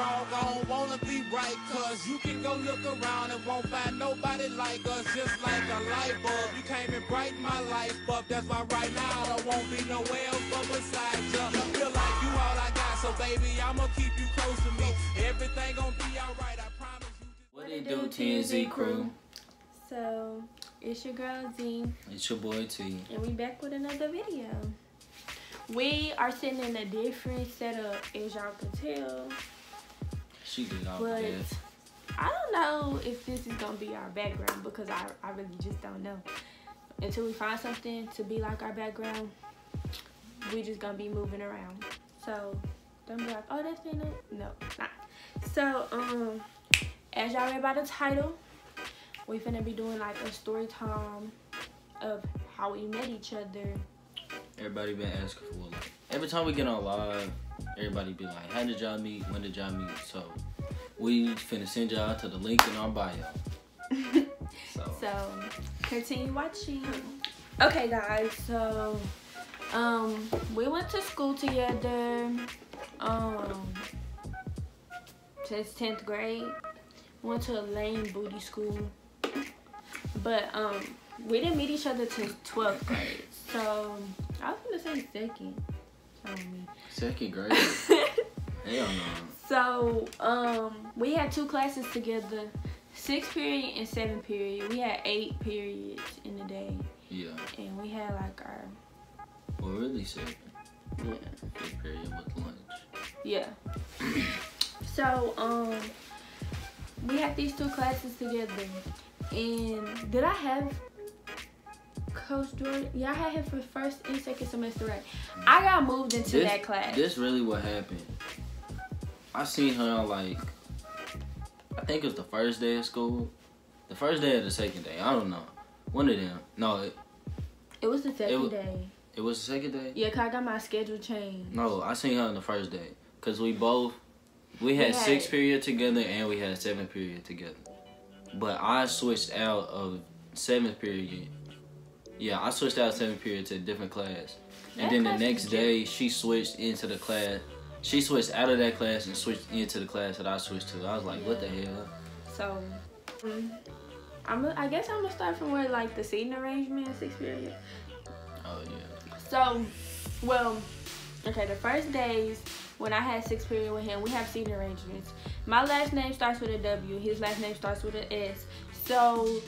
wrong, I don't wanna be right. Cause you can go look around and won't find nobody like us. Just like a light bulb, you came and brighten my life up. That's why right now I won't be nowhere else but beside you. Feel like you all I got, so baby, I'ma keep you close to me. Everything gonna be alright, I promise you. What it do, TNZ crew? So, it's your girl Z, It's your boy T. and we back with another video. We are sitting in a different setup, as y'all can tell. She did all But that. I don't know if this is gonna be our background because I, I really just don't know. Until we find something to be like our background, we just gonna be moving around. So don't be like, oh that's in it. No, it's not. So um as y'all read by the title, we finna be doing like a story time of how we met each other. Everybody been asking for like every time we get on live, everybody be like, "How did y'all meet? When did y'all meet?" So we finna send y'all to the link in our bio. So, So continue watching. Okay guys, so um we went to school together um since 10th grade. Went to a lame booty school. But um we didn't meet each other till 12th grade. So I was gonna say second. Me. second grade. Hell no. So, um, we had two classes together, six period and seven period. We had eight periods in the day, Yeah. and we had like our Well, really second. yeah, Fifth period with lunch. yeah. so, um, we had these two classes together, and did I have Coach Jordan? Yeah, I had him for first and second semester, right? I got moved into This- that class. This really what happened. I seen her on like, I think it was the first day of school, the first day or the second day. I don't know. One of them. No, it, it was the second wa- day. it was the second day. Yeah, cause I got my schedule changed. No, I seen her on the first day. Cause we both, we had We six period together and we had seven period together. But I switched out of seventh period. Yeah, I switched out of seventh period to a different class. And That then the next day, she switched into the class. She switched out of that class and switched into the class that I switched to. I was like, what the hell? So, mm, I'm. I guess I'm gonna start from where like the seating arrangement is period. Oh yeah. So, well, okay. The first days when I had sixth period with him, we have seating arrangements. My last name starts with a W. His last name starts with an S. So.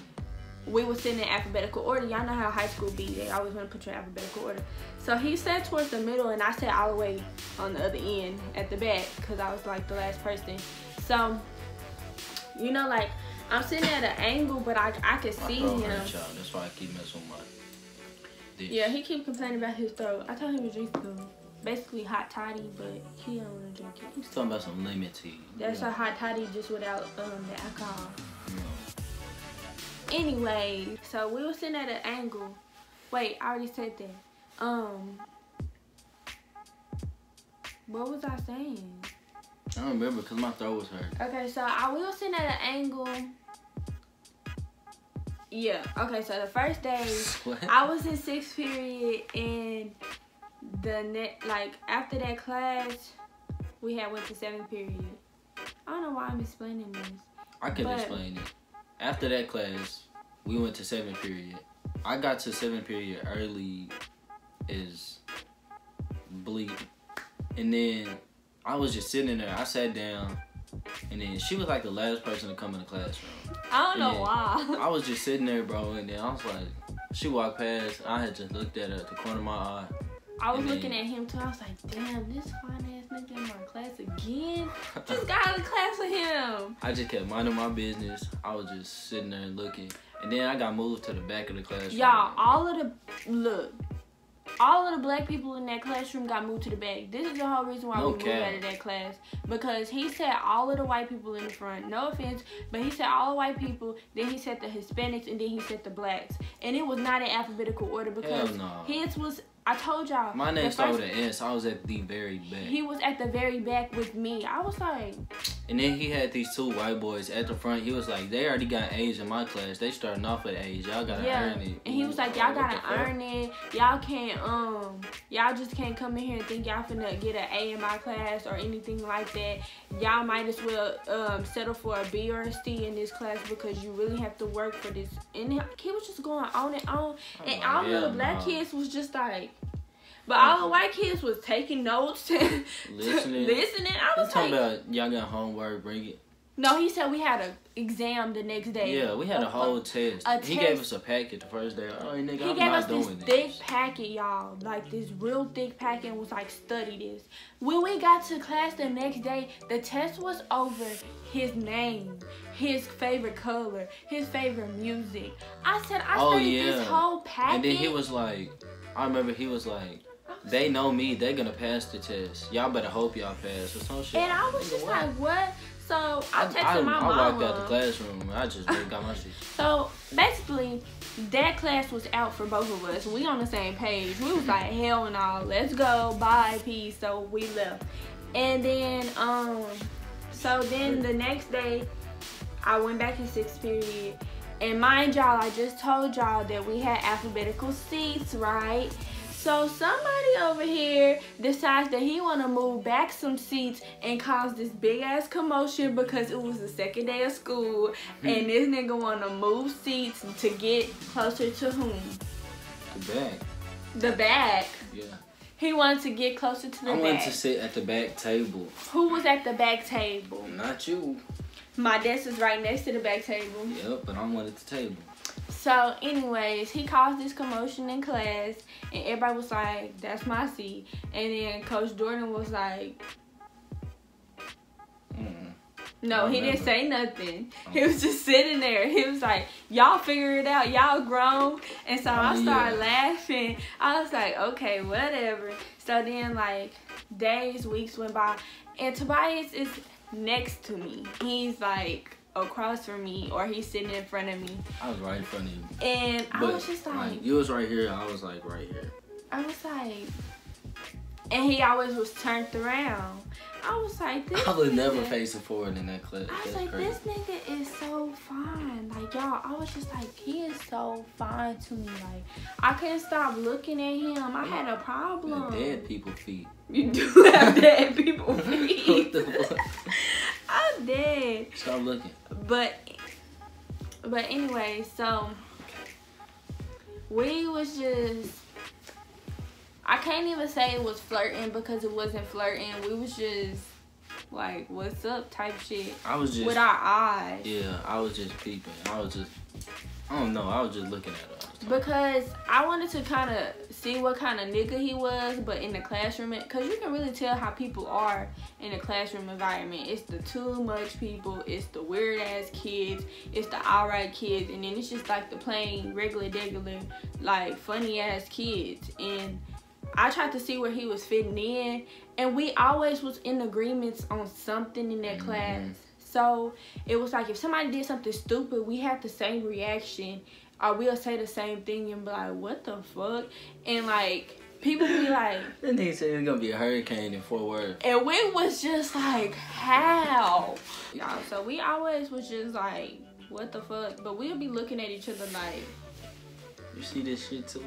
We were sitting in alphabetical order. Y'all know how high school be. They always want to put you in alphabetical order. So he sat towards the middle, and I sat all the way on the other end at the back because I was like the last person. So, you know, like I'm sitting at an angle, but I I could see him. That's why I keep messing with my dish. Yeah, he keep complaining about his throat. I told him to drink some basically hot toddy, but he don't want to drink it. He's talking about some lemon tea. That's yeah. a hot toddy just without um the alcohol. know. Anyway, so we were sitting at an angle. Wait, I already said that. Um, what was I saying? I don't remember because my throat was hurt. Okay, so I we were sitting at an angle. Yeah. Okay, so the first day. What? I was in sixth period and the net like after that class we had went to seventh period. I don't know why I'm explaining this. I can But- explain it. After that class, we went to seventh period. I got to seventh period early as bleep. And then I was just sitting there. I sat down. And then she was like the last person to come in the classroom. I don't know why. I was just sitting there, bro. And then I was like, she walked past. I had just looked at her at the corner of my eye. I was looking at him too. I was like, damn, this fine ass nigga in my class again. Just got out of class with him. I just kept minding my business. I was just sitting there and looking. And then I got moved to the back of the classroom. Y'all, all of the look, all of the black people in that classroom got moved to the back. This is the whole reason why No we moved cap. out of that class because he said all of the white people in the front. No offense, but he said all the white people. Then he said the Hispanics, and then he said the blacks. And it was not in alphabetical order because no. his was. I told y'all. My started first- with an S. I was at the very back. He was at the very back with me. I was like, and then he had these two white boys at the front. He was like, "They already got A's in my class. They starting off with A's. Y'all gotta Yeah. earn it." And he was like, y'all gotta earn it. Y'all can't um y'all just can't come in here and think y'all finna get an A in my class or anything like that. Y'all might as well um settle for a B or a C in this class because you really have to work for this. And he was just going on and on. And Oh, all hell the black no. kids was just like but all the white kids was taking notes and Listening. listening. I was talking like, about y'all got homework, bring it. no, he said we had a exam the next day. Yeah, we had a whole test. a he test. gave us a packet the first day. Oh, nigga, He I'm gave not us this doing thick packet, y'all. Like this real thick packet and was like, study this. When we got to class the next day, the test was over his name, his favorite color, his favorite music. I said, I Oh, studied yeah. this whole packet. And then he was like, I remember he was like, they know me. They're gonna pass the test. Y'all better hope y'all pass or some shit. and I was just what? like, what? So I I, texted I, my I mama. walked out the classroom. I just got my shit. So basically, that class was out for both of us. We on the same page. We was like, hell and all. let's go, bye, peace. So we left. And then, um, so then the next day, I went back in sixth period. And mind y'all, I just told y'all that we had alphabetical seats, right? So somebody over here decides that he want to move back some seats and cause this big ass commotion because it was the second day of school and this nigga want to move seats to get closer to whom? The back. The back. Yeah. He wanted to get closer to the I wanted back. to sit at the back table. Who was at the back table? Not you. My desk is right next to the back table. Yep, but I'm one at the table. So, anyways, he caused this commotion in class, and everybody was like, "That's my seat." And then Coach Jordan was like, Mm. "No, I he didn't say nothing. Oh. He was just sitting there. He was like, "Y'all figure it out. Y'all grown." And so I Oh, started yeah. laughing. I was like, "Okay, whatever." So then, like, days, weeks went by, and Tobias is next to me. He's like across from me, or he's sitting in front of me, I was right in front of you. and I was just like you was right here. I was like right here. I was like, and he always was turned around. I was like, this. I was never nigga- facing forward in that clip. I was That's like, crazy. this nigga is so fine. Like, y'all, I was just like, he is so fine to me. Like, I couldn't stop looking at him. I had a problem. The dead people feet. You do have dead people what feet. the fuck? I'm dead. Stop looking. But, but anyway, so we was just. I can't even say it was flirting because it wasn't flirting. We was just like, "What's up?" type shit I was just with our eyes. yeah. I was just peeping. I was just I don't know. I was just looking at her. Because I wanted to kind of see what kind of nigga he was, but in the classroom, because you can really tell how people are in a classroom environment. It's the too much people, it's the weird ass kids, it's the alright kids, and then it's just like the plain regular, regular, like funny ass kids. And I tried to see where he was fitting in, and we always was in agreements on something in that Mhm. class. So it was like if somebody did something stupid, we had the same reaction, or we'll say the same thing and be like, "What the fuck?" And like people be like, Then they said it's gonna be a hurricane in Fort Worth. and we was just like, "How?" Y'all, so we always was just like, "What the fuck?" But we'll be looking at each other like, You see this shit too?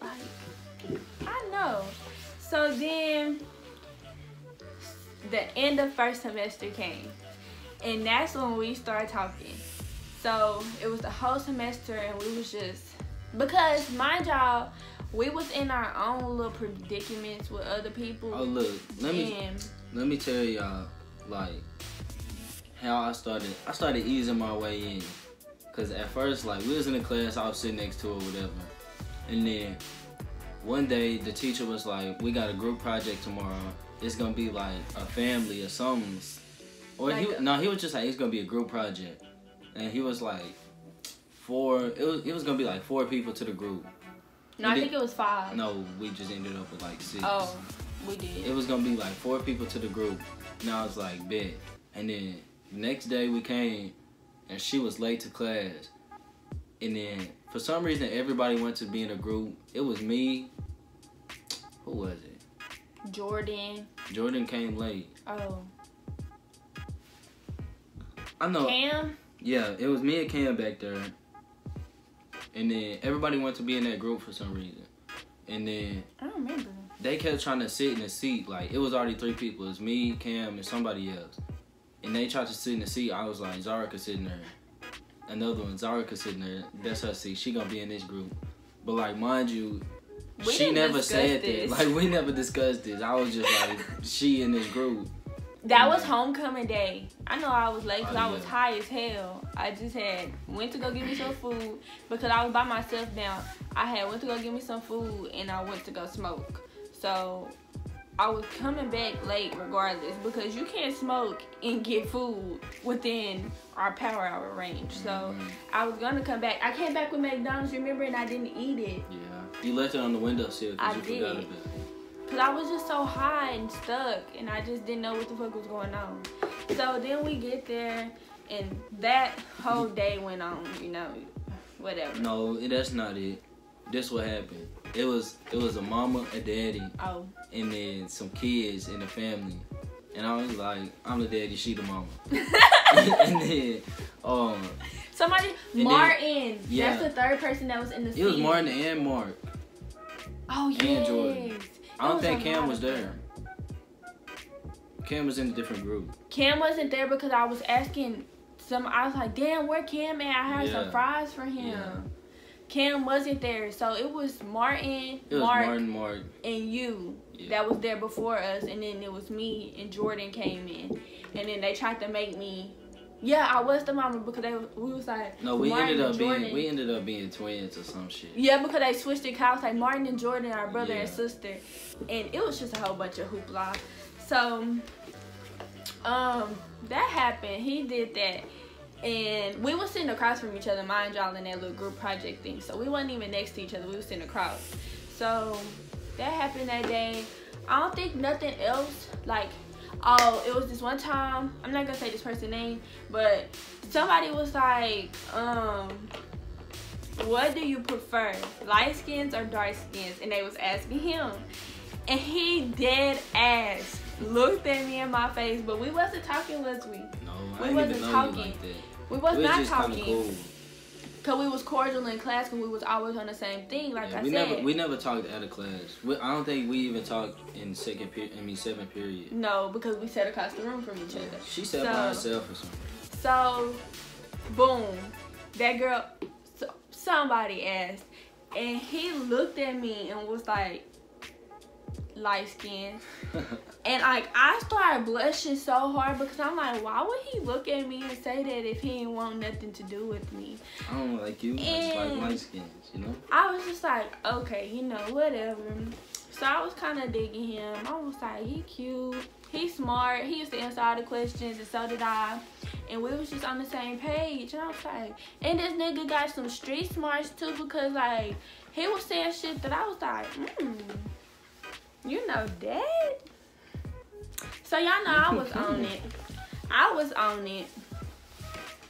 like I know. So then the end of first semester came. And that's when we started talking. So it was the whole semester and we was just because mind y'all, we was in our own little predicaments with other people. Oh look, let me let me tell y'all like how I started. I started easing my way in, cause at first like we was in the class, I was sitting next to her, or whatever, and then one day the teacher was like, "We got a group project tomorrow. It's gonna be like a family or something." Or he Like a- no, he was just like it's gonna be a group project, and he was like four. It was it was gonna be like four people to the group. no, I we think it was five. No, we just ended up with like six. Oh, we did. It was gonna be like four people to the group. And I was like, bet. And then the next day we came and she was late to class. And then for some reason everybody went to be in a group. It was me. Who was it? Jordan. Jordan came late. Oh. I know. Cam. Yeah, it was me and Cam back there, and then everybody wanted to be in that group for some reason, and then I don't remember. they kept trying to sit in the seat. Like it was already three people. It's me, Cam, and somebody else. And they tried to sit in the seat. I was like, Zara could sit in there. Another one, Zara could sit in there. That's her seat. She gonna be in this group. But like, mind you, We she never said this. that. Like we never discussed this. I was just like, she in this group. That was homecoming day. I know I was late because Oh, I was high as hell. I just had went to go get me some food because I was by myself now. I had went to go get me some food and I went to go smoke. So I was coming back late regardless because you can't smoke and get food within our power hour range. So Mhm. I was gonna come back. I came back with McDonald's, remember, and I didn't eat it. Yeah, you left it on the windowsill because you forgot did. about it. Cause I was just so high and stuck, and I just didn't know what the fuck was going on. So then we get there, and that whole day went on. You know, whatever. No, that's not it. This what happened. It was it was a mama, a daddy, Oh, and then some kids in the family. And I was like, I'm the daddy, she the mama. and then um somebody, then- Martin. yeah. That's the third person that was in the. it was seat. Martin and Mark. Oh and yes. Jordan. I don't think Cam was there. Cam was in a different group. Cam wasn't there because I was asking some. I was like, damn, where Cam at? I had Yeah. some fries for him. Yeah. Cam wasn't there, so it was Martin, It was Mark, Martin, Mark. and you Yeah. that was there before us, and then it was me and Jordan came in, and then they tried to make me. Yeah, I was the mama because they we was like No, we Martin ended up being we ended up being twins or some shit. Yeah, because they switched I was like Martin and Jordan our brother and sister, and it was just a whole bunch of hoopla. So, um, that happened. He did that, and we were sitting across from each other, mind y'all, in that little group project thing. So we wasn't even next to each other. We were sitting across. So that happened that day. I don't think nothing else like. Oh, it was this one time. I'm not gonna say this person's name, but somebody was like, um, what do you prefer, light skins or dark skins? And they was asking him, and he dead ass looked at me in my face, but we wasn't talking, was we? No, We wasn't talking. like. We was we not just kind of talking, cool. Cause we was cordial in class, cause we was always on the same thing. Like Yeah, I we said, never we never talked out of class. We, I don't think we even talked in second period. I mean seventh period. no, because we sat across the room from each other. She sat So- by herself or something. So, boom, that girl, so, somebody asked, and he looked at me and was like, light skin. And like I started blushing so hard because I'm like, why would he look at me and say that if he didn't want nothing to do with me? I don't like you. I just like light skins, you know. I was just like, okay, you know, whatever. So I was kind of digging him. I was like, he cute, he smart. He used to answer all the questions, and so did I. And we was just on the same page. And I was like, and this nigga got some street smarts too because like he was saying shit that I was like, hmm, you know that. So y'all know I was on it. I was on it.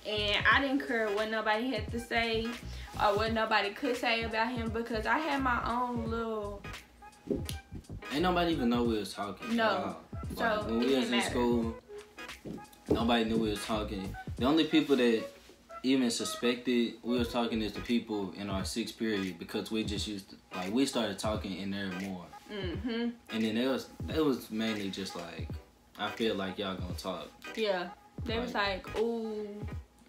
And I didn't care what nobody had to say or what nobody could say about him because I had my own little Ain't nobody even know we was talking. No. Like, So, when we was in matter. school, nobody knew we was talking. The only people that even suspected we was talking is the people in our sixth period because we just used to like we started talking in there more. Mhm. And then it was it was mainly just like I feel like y'all gonna talk. Yeah. They was like, ooh.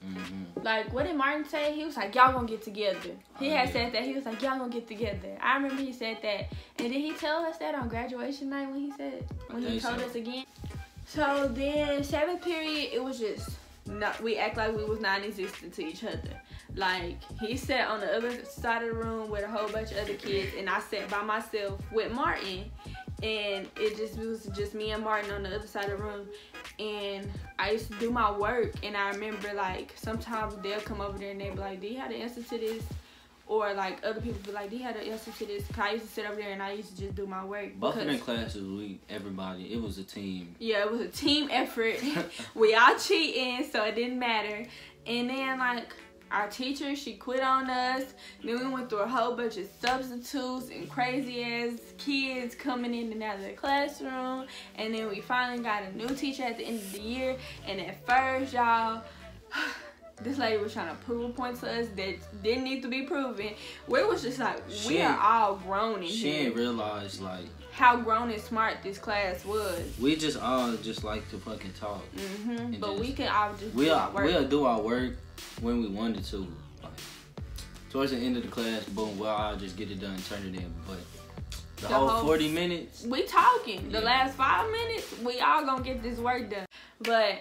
hmm Like, what did Martin say? He was like, y'all gonna get together. He Oh, had yeah. said that. He was like, y'all gonna get together. I remember he said that. And did he tell us that on graduation night when he said, when he told so. us again? So then, seventh period, it was just, not, we act like we was non-existent to each other. Like, he sat on the other side of the room with a whole bunch of other kids, and I sat by myself with Martin. And it just it was just me and Martin on the other side of the room and I used to do my work and I remember like sometimes they'll come over there and they'll be like, Do you have the answer to this? Or like other people be like, Do you have the answer to this? 'Cause I used to sit over there and I used to just do my work. Both of because- them classes, we everybody, it was a team. yeah, it was a team effort. we all cheating, so it didn't matter. And then like our teacher, she quit on us. Then we went through a whole bunch of substitutes and crazy ass kids coming in and out of the classroom. And then we finally got a new teacher at the end of the year. And at first, y'all, this lady was trying to prove a point to us that didn't need to be proven. We was just like, She we are all grown in She here. ain't realize like How grown and smart this class was. we just all just like to fucking talk. hmm And But we can all just We do our work. we'll do our work when we wanted to. Like towards the end of the class, boom, we'll all just get it done, turn it in. But the, The whole, whole- forty minutes, we talking the last five minutes we all gonna get this work done but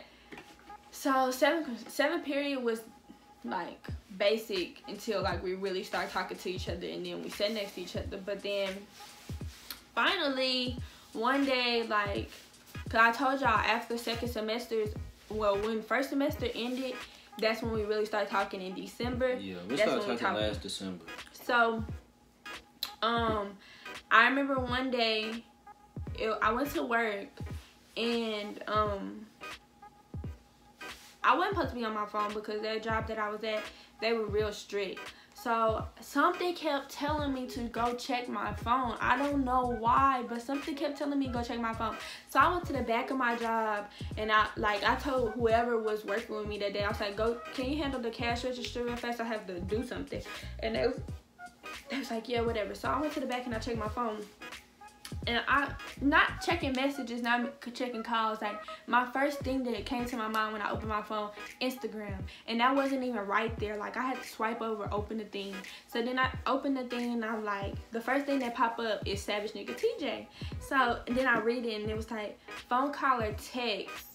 so seven seven period was like basic until like we really start talking to each other and then we sat next to each other. But then finally one day like cause i told y'all after second semesters well when first semester ended that's when we really started talking in december. Yeah, we started we talking talk- last December. so, um, I remember one day, it, I went to work, and um, I wasn't supposed to be on my phone because that job that I was at, they were real strict. So something kept telling me to go check my phone. I don't know why, but something kept telling me to go check my phone. So I went to the back of my job and I like I told whoever was working with me that day, I was like, Go can you handle the cash register real fast? I have to do something. And they was they was like, Yeah, whatever. So I went to the back and I checked my phone. And I not checking messages, not checking calls. Like my first thing that came to my mind when I opened my phone, Instagram, and that wasn't even right there. Like I had to swipe over, open the thing. So then I opened the thing, and I'm like, the first thing that pop up is Savage Nigga TJ. So then I read it, and it was like phone call or text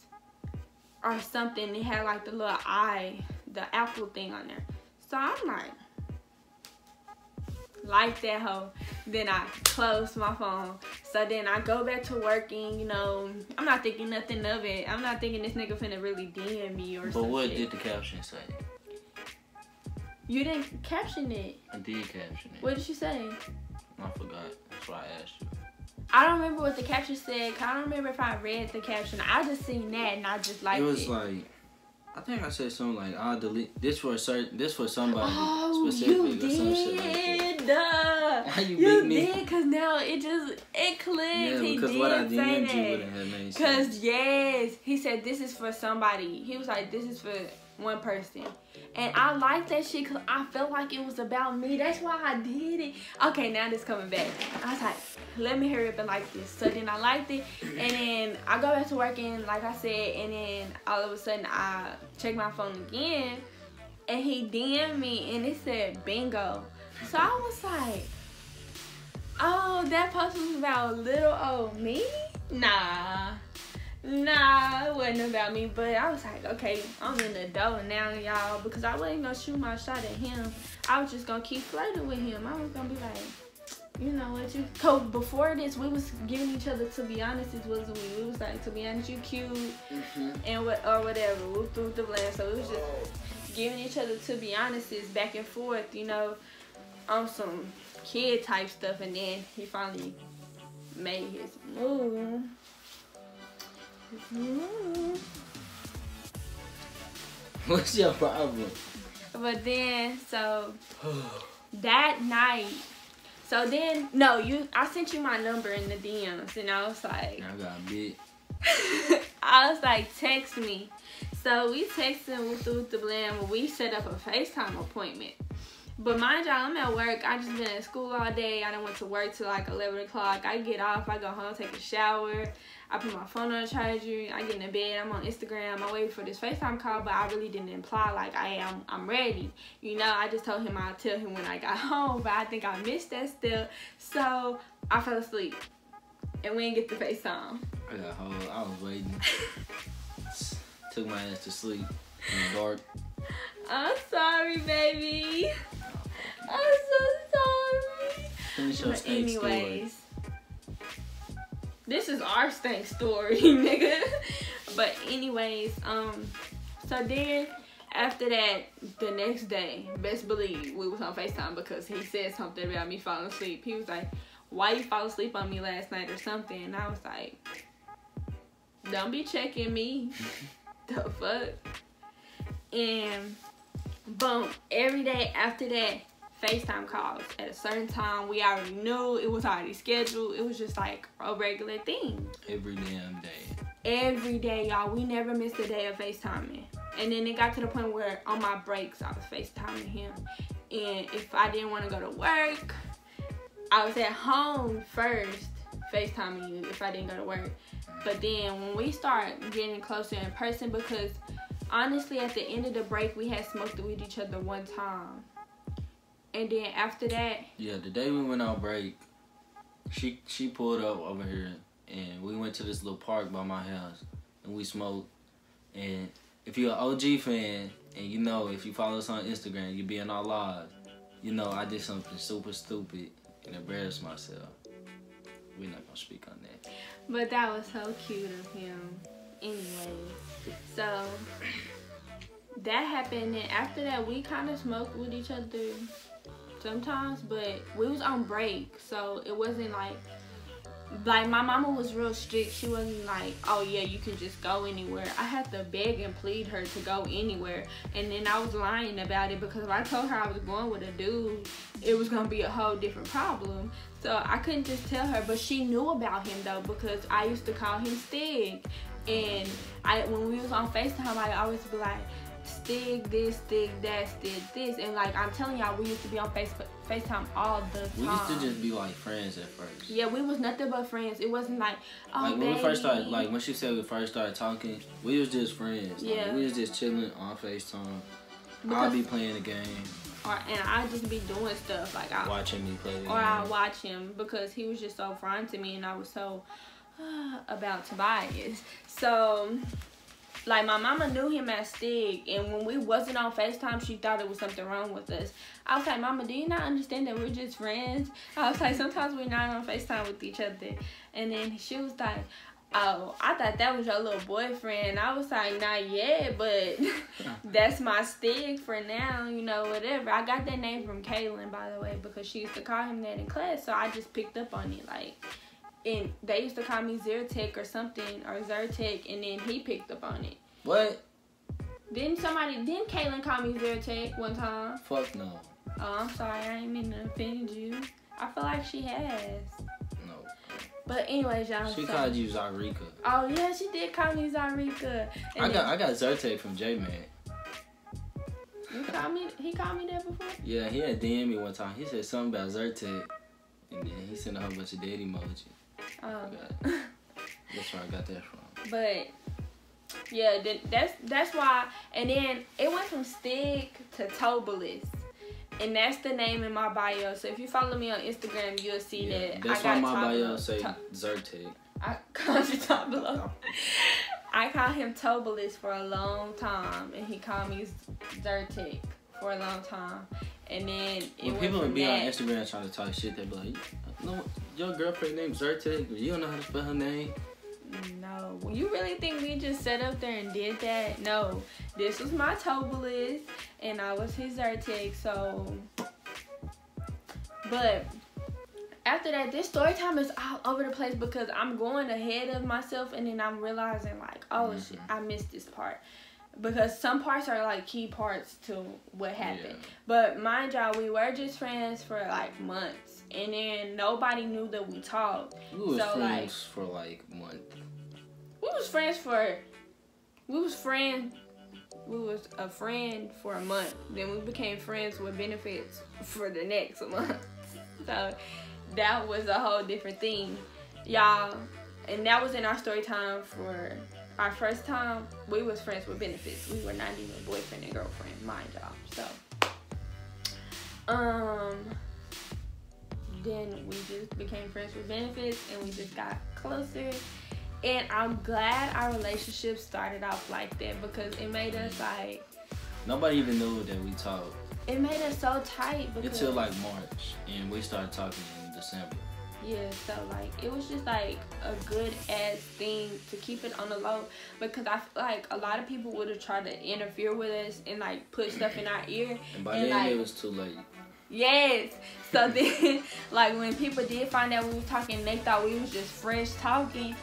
or something. It had like the little eye, the apple thing on there. So I'm like like that hoe. Then I close my phone. So then I go back to working, you know. I'm not thinking nothing of it. I'm not thinking this nigga finna really DM me or something. But what shit. did the caption say? You didn't caption it. I did caption it. What did she say? I forgot. That's why I asked you. I don't remember what the caption said. 'cause I don't remember if I read the caption. I just seen that and I just liked it it. was like I think I said something like I'll delete this for a certain this for somebody Oh, you specific or some shit like that. Duh. You You me? did, cause now it just it clicked. Yeah, he because did what I say that. you wouldn't have made sense. Cause yes, he said this is for somebody. He was like, this is for one person, and I like that shit because I felt like it was about me. That's why I did it. Okay, now this coming back. I was like, let me hurry up and like this. So then I liked it, and then I go back to working, like I said, and then all of a sudden I check my phone again, and he DM'd me, and it said bingo. So I was like. Oh, that post was about little old me? Nah. Nah, it wasn't about me, but I was like, okay, I'm in the dough now, y'all, because I wasn't gonna shoot my shot at him. I was just gonna keep flirting with him. I was gonna be like, you know what, you. Cause before this, we was giving each other. To be honest, it wasn't we. We was like, to be honest, you cute mm-hmm. and what or whatever. We threw the blast, so it was just giving each other. To be honest, is back and forth, you know, on some kid type stuff, and then he finally made his move. His move. What's your problem? But then, so that night, so then, no, you, I sent you my number in the DMs, and I was like, I got bit. I was like, text me. So we texted with the, the blam. We set up a FaceTime appointment. But mind y'all, I'm at work. I just been at school all day. I done went to work till like 11 o'clock. I get off. I go home, take a shower. I put my phone on charger. I get in the bed. I'm on Instagram. I wait for this FaceTime call, but I really didn't imply like I am. I'm ready. You know, I just told him I'll tell him when I got home, but I think I missed that still. So I fell asleep, and we didn't get the FaceTime. I got hold. I was waiting. Took my ass to sleep in the dark. I'm sorry, baby. I'm so sorry. Finish your But stank story. anyways, this is our stank story, nigga. But anyways, um, so then after that, the next day, best believe we was on Facetime because he said something about me falling asleep. He was like, "Why you fall asleep on me last night or something?" And I was like, "Don't be checking me." the fuck. And boom, every day after that, FaceTime calls at a certain time. We already knew it was already scheduled. It was just like a regular thing. Every damn day. Every day, y'all. We never missed a day of FaceTiming. And then it got to the point where on my breaks I was FaceTiming him. And if I didn't want to go to work, I was at home first FaceTiming you if I didn't go to work. But then when we start getting closer in person, because honestly, at the end of the break, we had smoked with each other one time. And then after that, Yeah, the day we went on break, she she pulled up over here and we went to this little park by my house and we smoked. And if you're an OG fan and you know if you follow us on Instagram, you be in our lives. You know I did something super stupid and embarrassed myself. We're not gonna speak on that. but that was so cute of him. Anyways, so that happened, and after that, we kind of smoked with each other sometimes, but we was on break, so it wasn't like like my mama was real strict. She wasn't like, oh yeah, you can just go anywhere. I had to beg and plead her to go anywhere, and then I was lying about it because if I told her I was going with a dude, it was gonna be a whole different problem. So I couldn't just tell her, but she knew about him though because I used to call him Stig, and I when we was on Facetime, I always be like. Stig this, Stig that, Stig this, and like I'm telling y'all, we used to be on Facebook, FaceTime all the time. We used to just be like friends at first. Yeah, we was nothing but friends. It wasn't like, oh, like when baby. we first started, like when she said we first started talking, we was just friends. Like, Yeah. we was just chilling on Facetime. I'll be playing the game, or, and I just be doing stuff like I, watching me play or I watch him because he was just so fine to me, and I was so about Tobias. So, like my mama knew him as Stig, and when we wasn't on Facetime, she thought it was something wrong with us. I was like, Mama, do you not understand that we're just friends? I was like, sometimes we're not on Facetime with each other, and then she was like. Oh, I thought that was your little boyfriend. I was like, not yet, but that's my stick for now, you know, whatever. I got that name from Kaylin, by the way, because she used to call him that in class, so I just picked up on it. Like, and they used to call me Zyrtec or something, or Zyrtec, and then he picked up on it. What? Didn't somebody, didn't Kaylin call me Zyrtec one time? Fuck no. Oh, I'm sorry, I ain't mean to offend you. I feel like she has. No. But anyways, y'all. She so- called you Zarika. Oh yeah, she did call me Zarika. And I got I got Zyrtec from J Man. You called me. He called me that before. Yeah, he had DM me one time. He said something about Zyrtec, and then he sent a whole bunch of dead emoji. Um, That's where I got that from. but yeah, that's that's why. And then it went from Stig to Tobalis. And that's the name in my bio. So if you follow me on Instagram, you'll see Yeah, that that's I why my bio say To- Zyrtec. I called you top below. I called him Tobalis for a long time, and he called me Zyrtec for a long time. And then When went people would be on Instagram trying to talk shit, they be like, "No, your girlfriend named Zyrtec, but you don't know how to spell her name." No, you really think we just sat up there and did that? No, this was my Tobalis, and I was his Zyrtec. So, but after that, this story time is all over the place because I'm going ahead of myself, and then I'm realizing like, oh Mhm. shit, I missed this part. Because some parts are like key parts to what happened. Yeah. But mind y'all, we were just friends for like months. And then nobody knew that we talked. We was So, like- friends for like a month. we was friends for we was friends we was a friend for a month then we became friends with benefits for the next month so that was a whole different thing y'all and that was in our story time for our first time we was friends with benefits. We were not even boyfriend and girlfriend mind y'all so. Um then we just became friends with benefits and we just got closer. And I'm glad our relationship started off like that because it made us like Nobody even knew that we talked. it made us so tight because until like March, and we started talking in December. Yeah so like it was just like a good ass thing to keep it on the low because I feel like a lot of people would have tried to interfere with us and like put stuff in our ear And by And, then like- it was too late. Yes. So then, like when people did find out we were talking, they thought we was just fresh talking,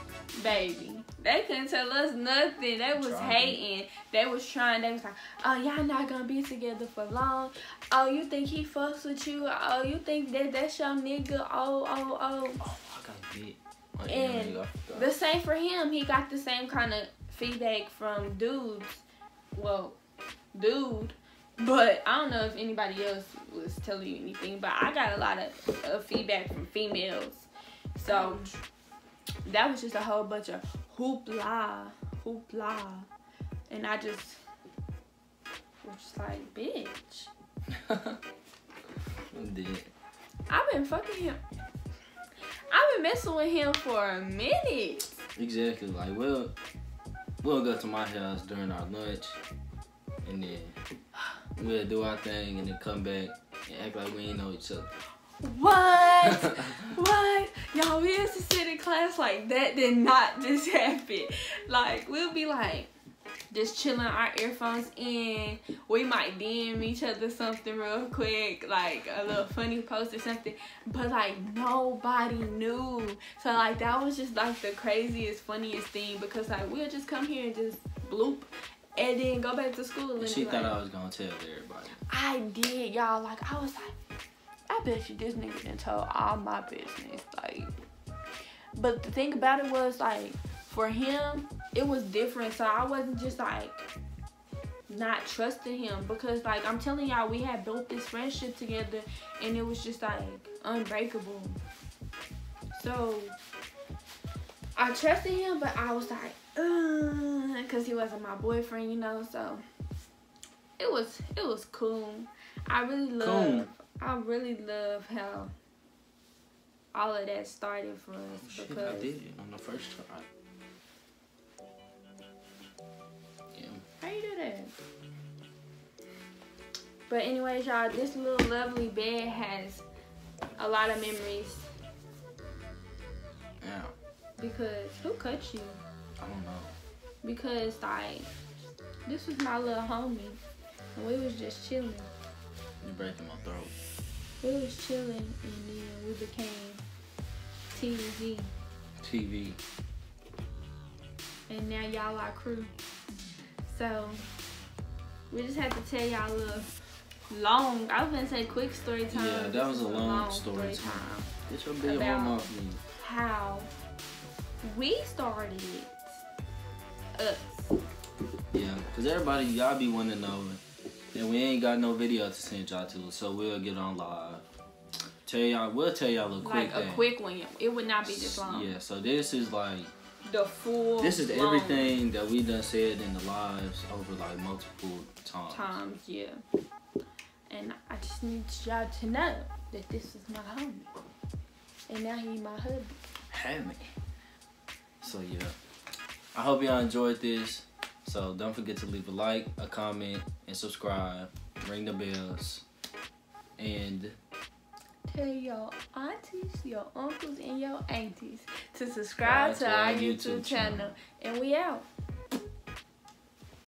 baby. They couldn't tell us nothing. They was hating. They was trying. They was like, "Oh, y'all not gonna be together for long. Oh, you think he fucks with you? Oh, you think that that's your nigga? Oh, oh, oh." Oh, I got bit. My And. The same for him. He got the same kind of feedback from dudes well, dude. But I don't know if anybody else was telling you anything. But I got a lot of, of feedback from females. So that was just a whole bunch of hoopla, hoopla, and I just was like, bitch. I'm dead. I've been fucking him. I've been messing with him for a minute. Exactly. Like we'll we'll go to my house during our lunch, and then we'll do our thing, and then come back and act like we ain't know each other. What? like that did not just happen. Like, we'll be like, just chilling our earphones in. We might DM each other something real quick, like a little funny post or something. But like nobody knew. So like that was just like the craziest, funniest thing because like we'll just come here and just bloop and then go back to school. And She thought like, I was gonna tell everybody. I did, y'all. Like I was like, I bet you this nigga done told all my business. Like, but the thing about it was like, for him, it was different. So I wasn't just like not trusting him because like I'm telling y'all, we had built this friendship together, and it was just like unbreakable. So I trusted him, but I was like, because he wasn't my boyfriend, you know. So it was it was cool. I really love Cool. I really love how all of that started for oh, us Oh, Shit, because I did it on the first try. Yeah. how you do that? But anyways, y'all, this little lovely bed has a lot of memories Yeah. because who cut you? I don't know. Because like this was my little homie and we was just chilling. You're breaking my throat. We was chilling and then we became T&Z TV. and now y'all our crew. So we just had to tell y'all a little long. I was gonna say quick story time. Yeah, that was a long story time. Get your big arm off me. How we started it. Us. Yeah, cause everybody y'all be wanting to know, and we ain't got no video to send y'all to, so we'll get on live. Tell y'all, we'll tell y'all a quick Like a thing. quick one. It would not be this long. Yeah, so this is like The full. this is long everything that we done said in the lives over like multiple times. times, yeah. And I just need y'all to know that this is my homie. And now he my hubby. Have. So yeah, I hope y'all enjoyed this. So don't forget to leave a like, a comment, and subscribe. Ring the bells, and Tell your aunties, your uncles, and your aunties to subscribe to our YouTube channel. And we out.